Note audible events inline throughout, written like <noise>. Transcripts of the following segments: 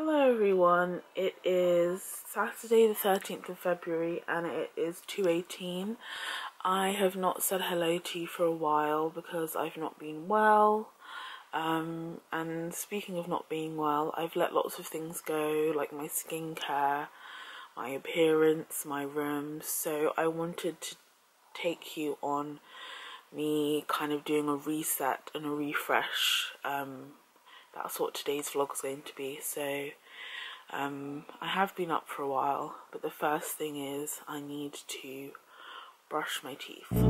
Hello everyone, it is Saturday the 13th of February and it is 2.18. I have not said hello to you for a while because I've not been well. Um, and speaking of not being well, I've let lots of things go like my skincare, my appearance, my room. So I wanted to take you on me kind of doing a reset and a refresh um, that's what today's vlog is going to be. So um, I have been up for a while, but the first thing is I need to brush my teeth.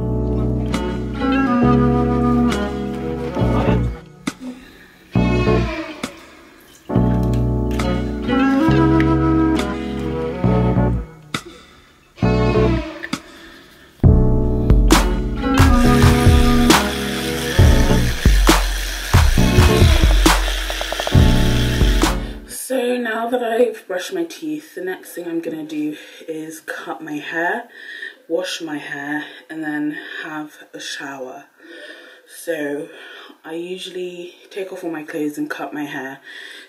Now that I've brushed my teeth, the next thing I'm going to do is cut my hair, wash my hair, and then have a shower. So I usually take off all my clothes and cut my hair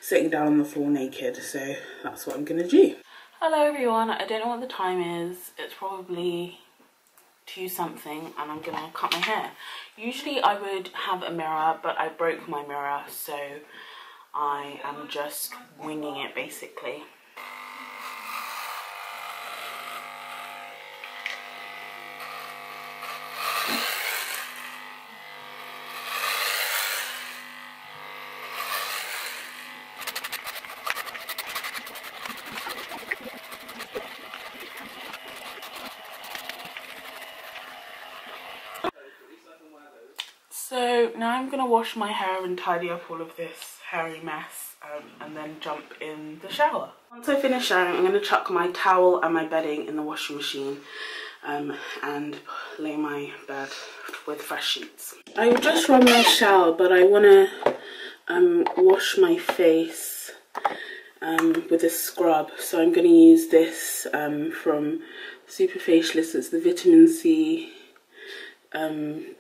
sitting down on the floor naked. So that's what I'm going to do. Hello everyone, I don't know what the time is. It's probably two something and I'm gonna cut my hair. Usually I would have a mirror but I broke my mirror so I am just winging it basically. So now I'm going to wash my hair and tidy up all of this hairy mess um, and then jump in the shower. Once I finish showering, I'm going to chuck my towel and my bedding in the washing machine um, and lay my bed with fresh sheets. I just run my shower, but I want to um, wash my face um, with a scrub. So I'm going to use this um, from SuperFacialist. It's the Vitamin C um,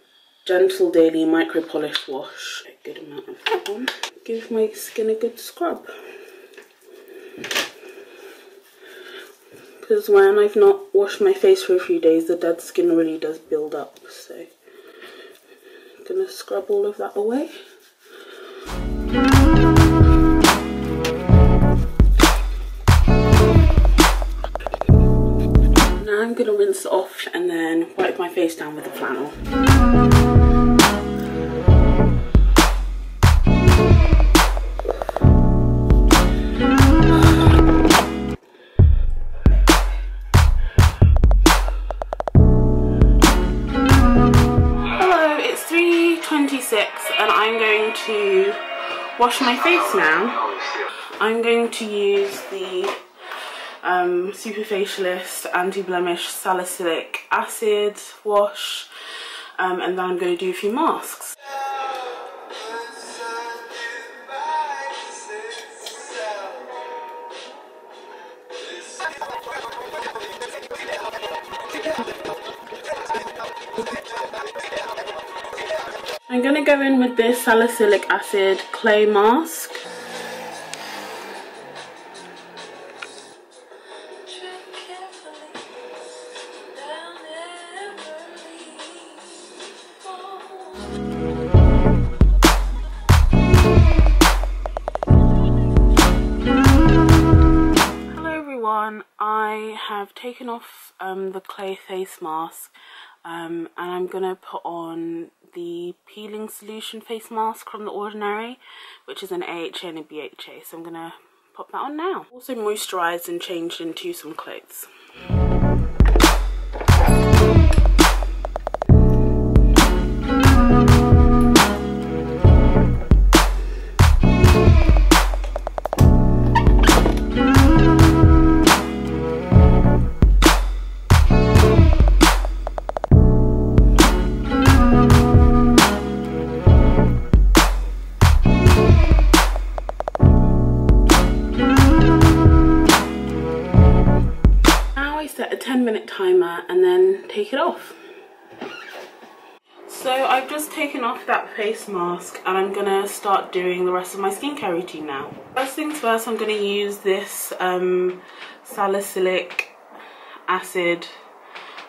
Gentle Daily Micro Polish Wash. A good amount of that one give my skin a good scrub. Because when I've not washed my face for a few days, the dead skin really does build up. So I'm going to scrub all of that away. Now I'm going to rinse it off and then wipe my face down with a flannel. Wash my face now. I'm going to use the um, SuperFacialist Anti-Blemish Salicylic Acid wash um, and then I'm going to do a few masks. I'm going to go in with this salicylic acid clay mask. Hello everyone, I have taken off um, the clay face mask um, and I'm going to put on the peeling solution face mask from The Ordinary, which is an AHA and a BHA. So I'm going to pop that on now. Also moisturised and changed into some clothes. Face mask and I'm gonna start doing the rest of my skincare routine now. First things first, I'm gonna use this um, salicylic acid,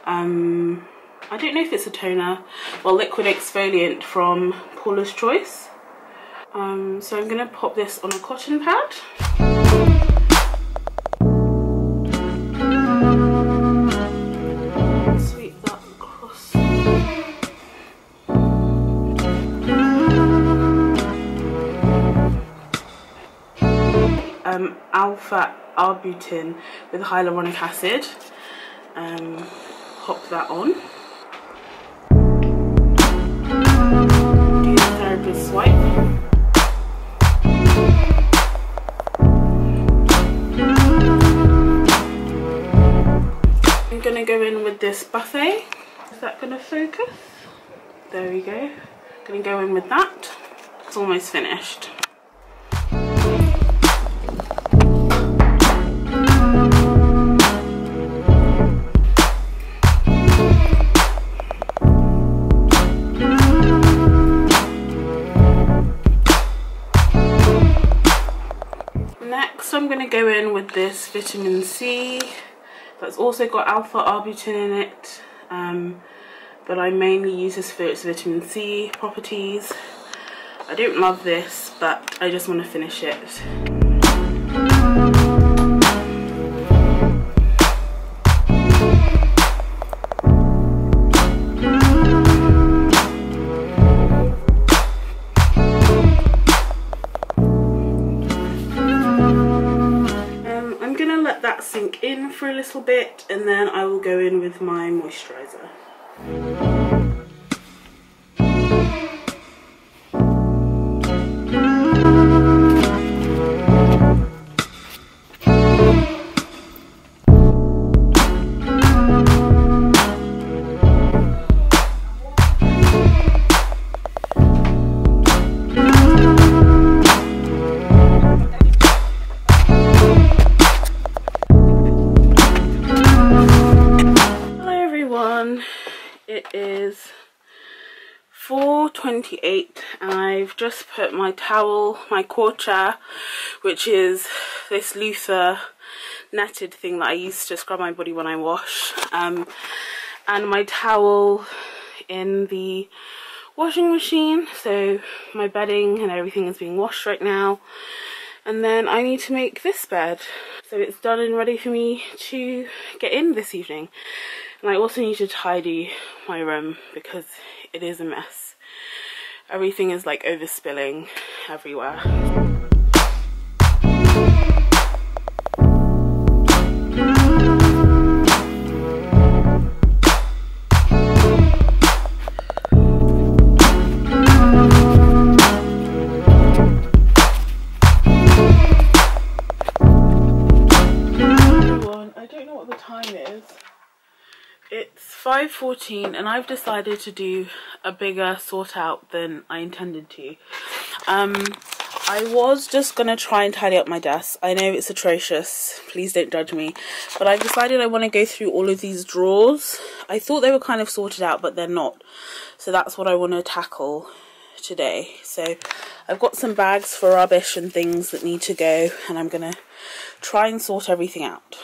um, I don't know if it's a toner, well liquid exfoliant from Paula's Choice. Um, so I'm gonna pop this on a cotton pad. Um, alpha arbutin with hyaluronic acid. Um, pop that on. Do the therapist swipe. I'm gonna go in with this buffet. Is that gonna focus? There we go. Gonna go in with that. It's almost finished. In with this vitamin C that's also got alpha arbutin in it um, but I mainly use this for its vitamin C properties. I don't love this but I just want to finish it. For a little bit and then I will go in with my moisturiser. 4.28 and I've just put my towel, my Quacha, which is this loofah netted thing that I use to scrub my body when I wash, um, and my towel in the washing machine. So my bedding and everything is being washed right now. And then I need to make this bed. So it's done and ready for me to get in this evening. And I also need to tidy my room because it is a mess. Everything is like overspilling everywhere. 5.14 and I've decided to do a bigger sort out than I intended to. Um, I was just going to try and tidy up my desk. I know it's atrocious, please don't judge me. But I've decided I want to go through all of these drawers. I thought they were kind of sorted out but they're not. So that's what I want to tackle today. So I've got some bags for rubbish and things that need to go and I'm going to try and sort everything out.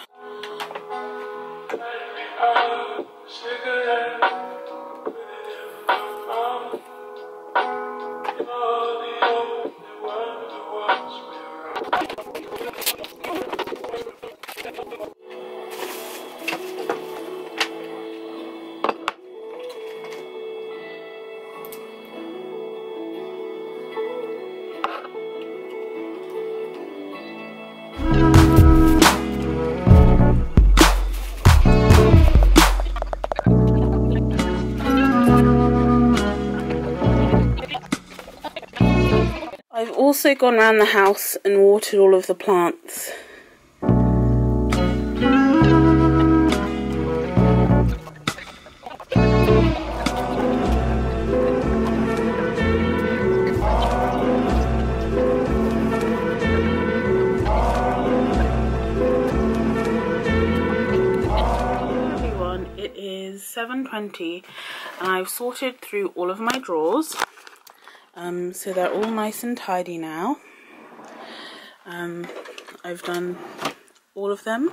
also gone around the house and watered all of the plants. Everyone, it is 7.20 and I've sorted through all of my drawers. Um, so they're all nice and tidy now. Um, I've done all of them.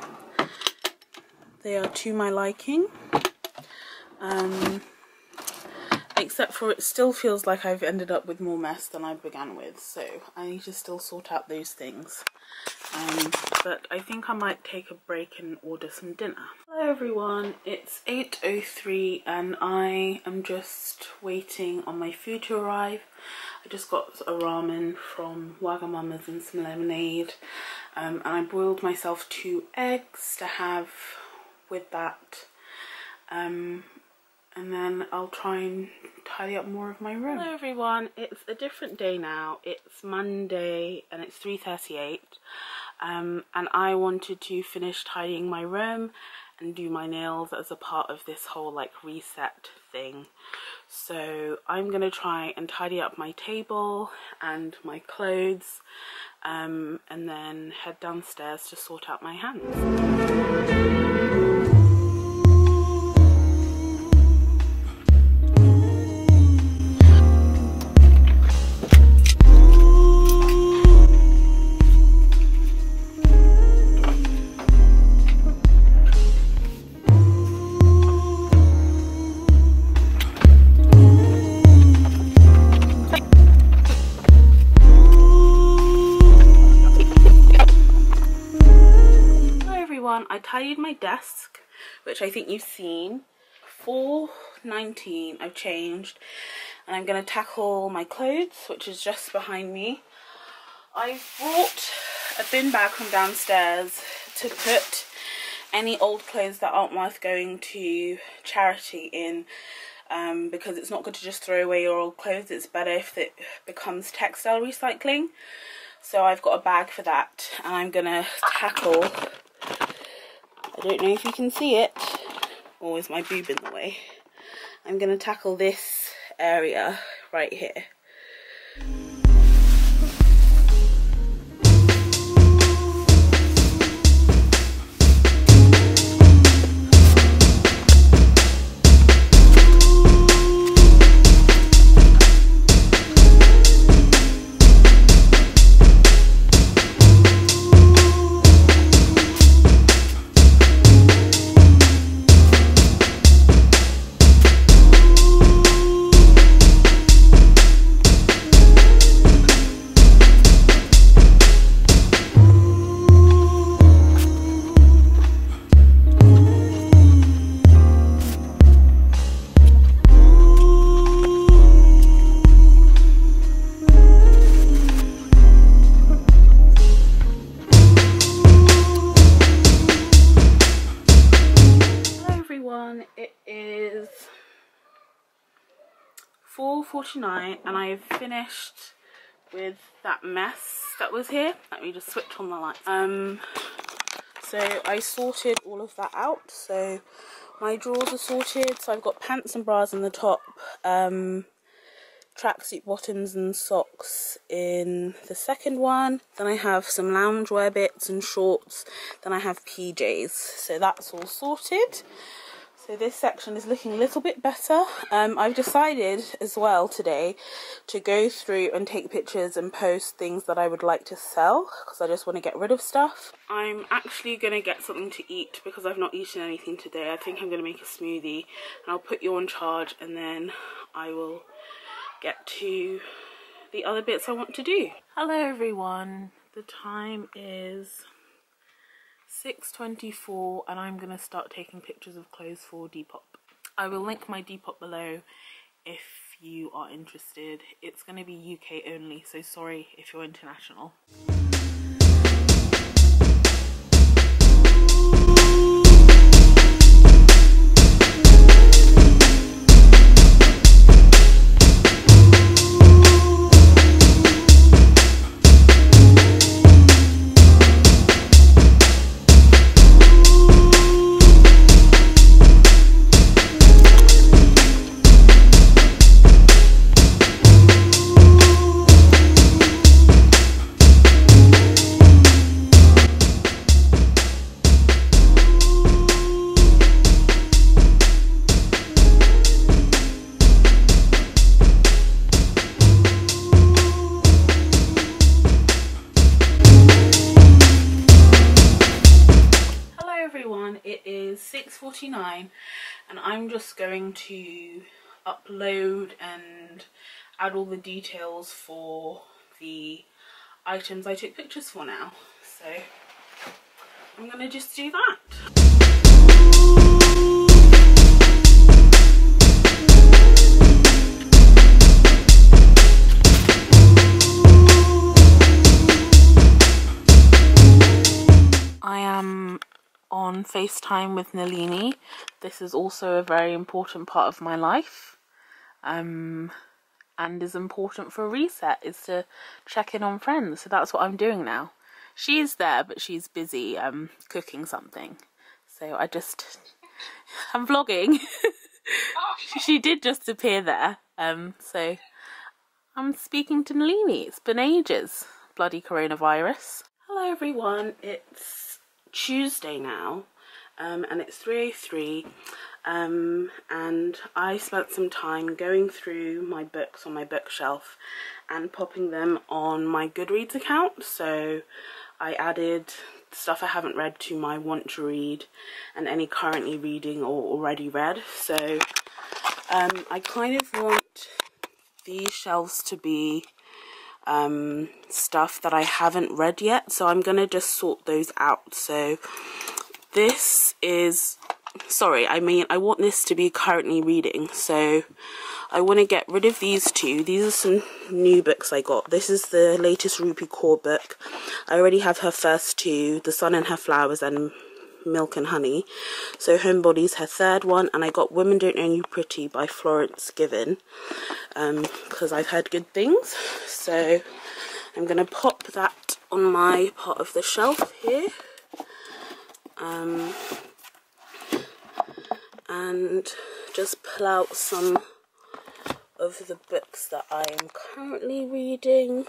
They are to my liking. Um, except for it still feels like I've ended up with more mess than I began with. So I need to still sort out those things. Um, but I think I might take a break and order some dinner. Hello everyone, it's 8.03 and I am just waiting on my food to arrive. I just got a ramen from Wagamama's and some lemonade um, and I boiled myself two eggs to have with that um, and then I'll try and tidy up more of my room. Hello everyone, it's a different day now. It's Monday and it's 3.38 um, and I wanted to finish tidying my room and do my nails as a part of this whole like reset thing. So I'm going to try and tidy up my table and my clothes um, and then head downstairs to sort out my hands. My desk, which I think you've seen. 4.19 I've changed and I'm going to tackle my clothes, which is just behind me. I've brought a bin bag from downstairs to put any old clothes that aren't worth going to charity in um, because it's not good to just throw away your old clothes. It's better if it becomes textile recycling. So I've got a bag for that and I'm to tackle I don't know if you can see it. Or is my boob in the way? I'm going to tackle this area right here. 4.49 and I've finished with that mess that was here. Let me just switch on the light. Um, so I sorted all of that out. So my drawers are sorted. So I've got pants and bras in the top. Um, tracksuit bottoms and socks in the second one. Then I have some loungewear bits and shorts. Then I have PJs. So that's all sorted. So this section is looking a little bit better. Um, I've decided as well today to go through and take pictures and post things that I would like to sell because I just want to get rid of stuff. I'm actually going to get something to eat because I've not eaten anything today. I think I'm going to make a smoothie and I'll put you on charge and then I will get to the other bits I want to do. Hello everyone. The time is 6.24 and I'm going to start taking pictures of clothes for Depop. I will link my Depop below if you are interested. It's going to be UK only, so sorry if you're international. Upload and add all the details for the items I took pictures for now. So I'm gonna just do that. I am on FaceTime with Nalini. This is also a very important part of my life. Um, and is important for a reset is to check in on friends. So that's what I'm doing now. She's there, but she's busy um, cooking something. So I just, <laughs> I'm vlogging. <laughs> she did just appear there. Um, so I'm speaking to Nalini. It's been ages. Bloody coronavirus. Hello everyone. It's Tuesday now um, and it's 3.03 um, and I spent some time going through my books on my bookshelf and popping them on my Goodreads account so I added stuff I haven't read to my want to read and any currently reading or already read so um, I kind of want these shelves to be um, stuff that I haven't read yet. So I'm going to just sort those out. So this is, sorry, I mean, I want this to be currently reading. So I want to get rid of these two. These are some new books I got. This is the latest Rupi Kaur book. I already have her first two, The Sun and Her Flowers and Milk and Honey. So Homebody's her third one, and I got Women Don't Owe You Pretty by Florence Given because um, I've heard good things. So I'm going to pop that on my part of the shelf here. Um, and just pull out some of the books that I am currently reading.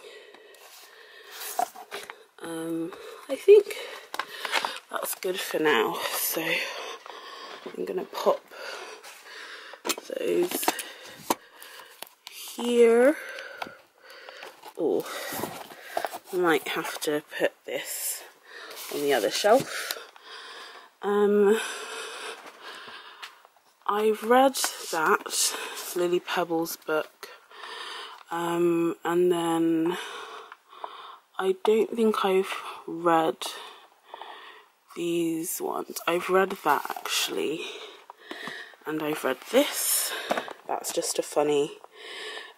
Um, I think that's good for now. So I'm going to pop those here. Oh, might have to put this on the other shelf. Um, I've read that Lily Pebbles book, um, and then I don't think I've read these ones. I've read that actually, and I've read this. That's just a funny,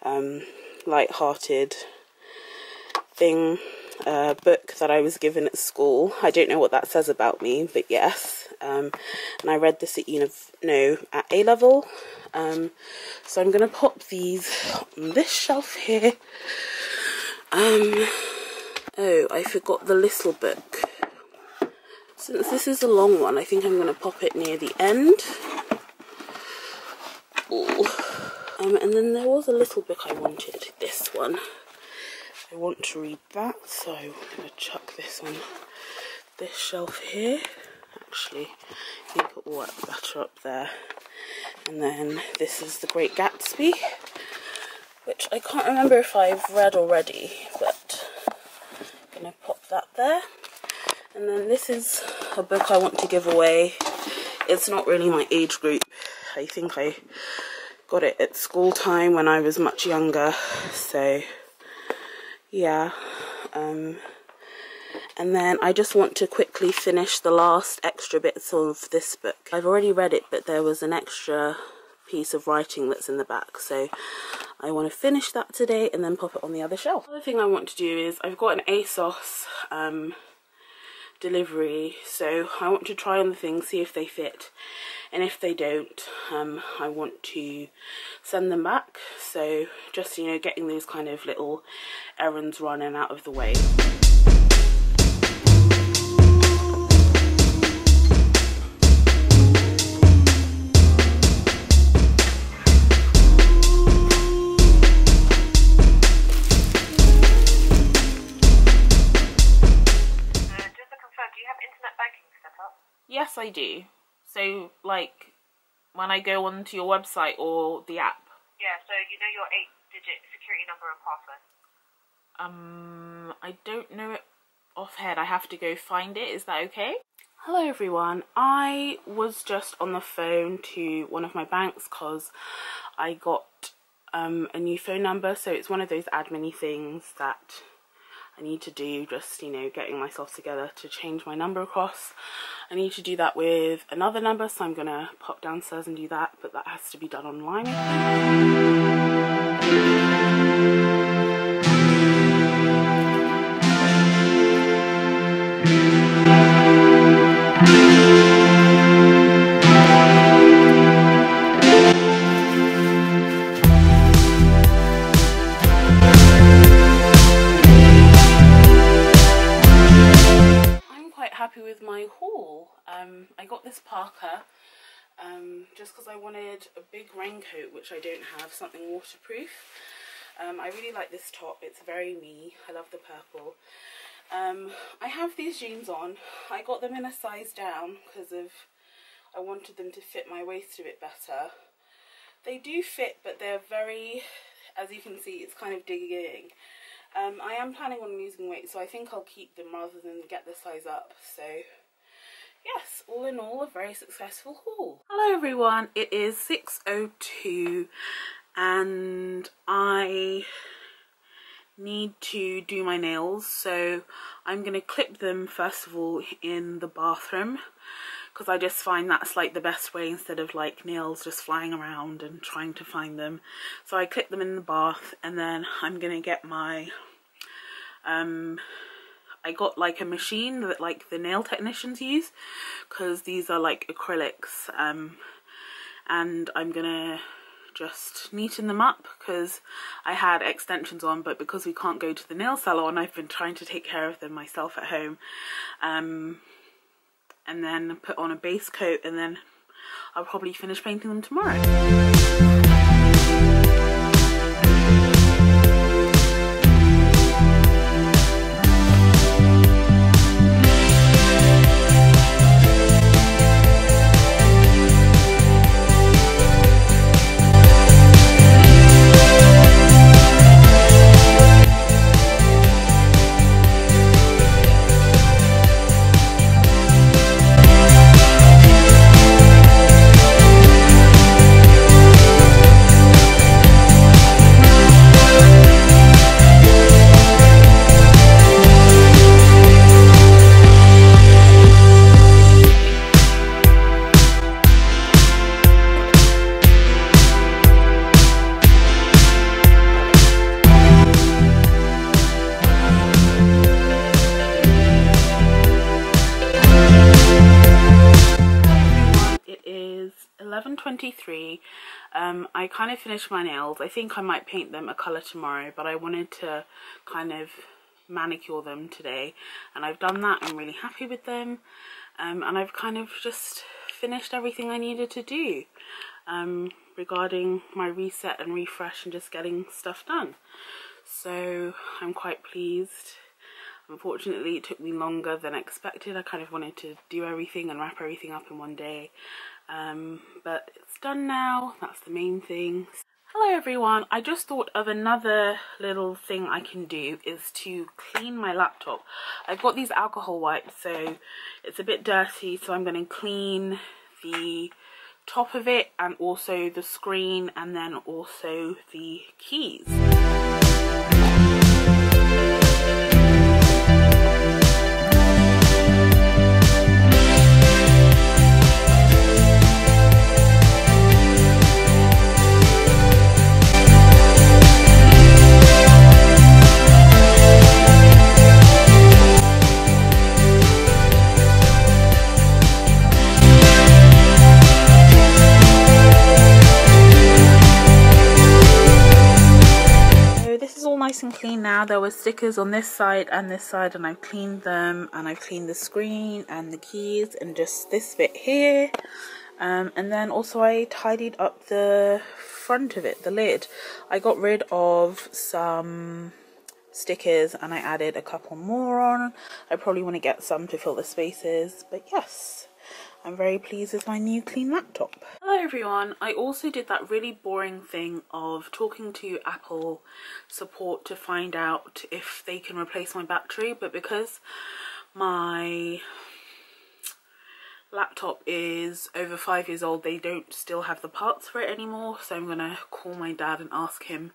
um, light-hearted thing, uh, book that I was given at school. I don't know what that says about me, but yes. Um, and I read this at uni no at A level. Um, so I'm gonna pop these on this shelf here. Um, oh, I forgot the little book. Since this is a long one, I think I'm going to pop it near the end. Um, and then there was a little book I wanted, this one. I want to read that, so I'm going to chuck this on this shelf here. Actually, think it will work better up there. And then this is The Great Gatsby, which I can't remember if I've read already, but I'm going to pop that there. And then this is a book I want to give away. It's not really my age group. I think I got it at school time when I was much younger. So, yeah. Um, and then I just want to quickly finish the last extra bits of this book. I've already read it, but there was an extra piece of writing that's in the back. So I want to finish that today and then pop it on the other shelf. The Other thing I want to do is I've got an ASOS um, delivery so I want to try on the things see if they fit and if they don't um, I want to send them back so just you know getting those kind of little errands running out of the way. Yes, I do. So, like, when I go onto your website or the app. Yeah, so you know your eight-digit security number and password? Um, I don't know it offhand. I have to go find it. Is that okay? Hello everyone, I was just on the phone to one of my banks because I got um, a new phone number so it's one of those admin things that I need to do just you know getting myself together to change my number across. I need to do that with another number so I'm gonna pop downstairs and do that but that has to be done online I wanted a big raincoat, which I don't have, something waterproof. Um, I really like this top. It's very me. I love the purple. Um, I have these jeans on. I got them in a size down because of I wanted them to fit my waist a bit better. They do fit, but they're very, as you can see, it's kind of digging. Um, I am planning on losing weight, so I think I'll keep them rather than get the size up. So, yes, all in all, a very successful haul. Hello everyone, it is 6.02 and I need to do my nails. So I'm going to clip them first of all in the bathroom because I just find that's like the best way instead of like nails just flying around and trying to find them. So I clip them in the bath and then I'm gonna get my um I got like a machine that like the nail technicians use because these are like acrylics um and I'm gonna just neaten them up because I had extensions on but because we can't go to the nail salon I've been trying to take care of them myself at home um and then put on a base coat and then I'll probably finish painting them tomorrow. Um, I kind of finished my nails. I think I might paint them a colour tomorrow, but I wanted to kind of manicure them today. And I've done that. I'm really happy with them. Um, and I've kind of just finished everything I needed to do um, regarding my reset and refresh and just getting stuff done. So I'm quite pleased. Unfortunately, it took me longer than expected. I kind of wanted to do everything and wrap everything up in one day. Um, but it's done now, that's the main thing. Hello everyone, I just thought of another little thing I can do is to clean my laptop. I've got these alcohol wipes so it's a bit dirty so I'm going to clean the top of it and also the screen and then also the keys. Nice and clean now. There were stickers on this side and this side and I've cleaned them and I've cleaned the screen and the keys and just this bit here. Um, and then also I tidied up the front of it, the lid. I got rid of some stickers and I added a couple more on. I probably want to get some to fill the spaces, but yes. I'm very pleased with my new clean laptop. Hello everyone, I also did that really boring thing of talking to Apple support to find out if they can replace my battery but because my laptop is over five years old. They don't still have the parts for it anymore. So I'm going to call my dad and ask him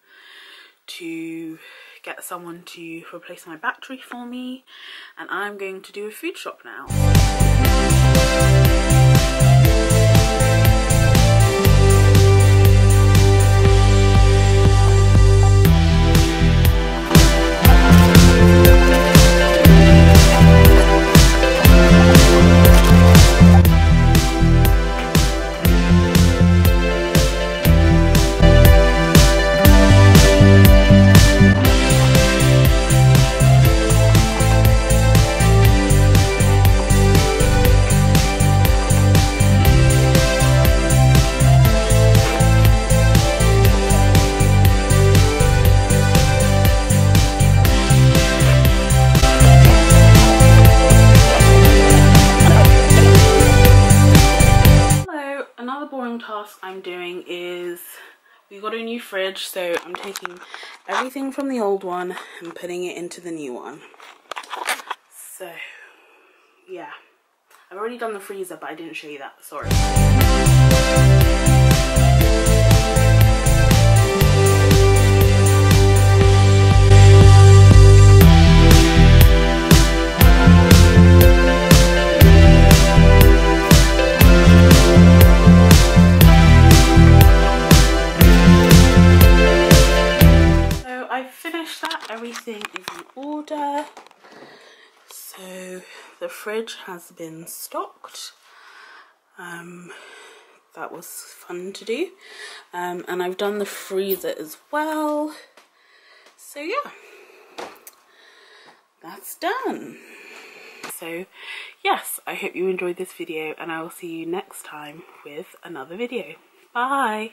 to get someone to replace my battery for me. And I'm going to do a food shop now. Fridge so I'm taking everything from the old one and putting it into the new one. So yeah. I've already done the freezer but I didn't show you that. Sorry fridge has been stocked. Um, that was fun to do. Um, and I've done the freezer as well. So yeah, that's done. So yes, I hope you enjoyed this video and I will see you next time with another video. Bye!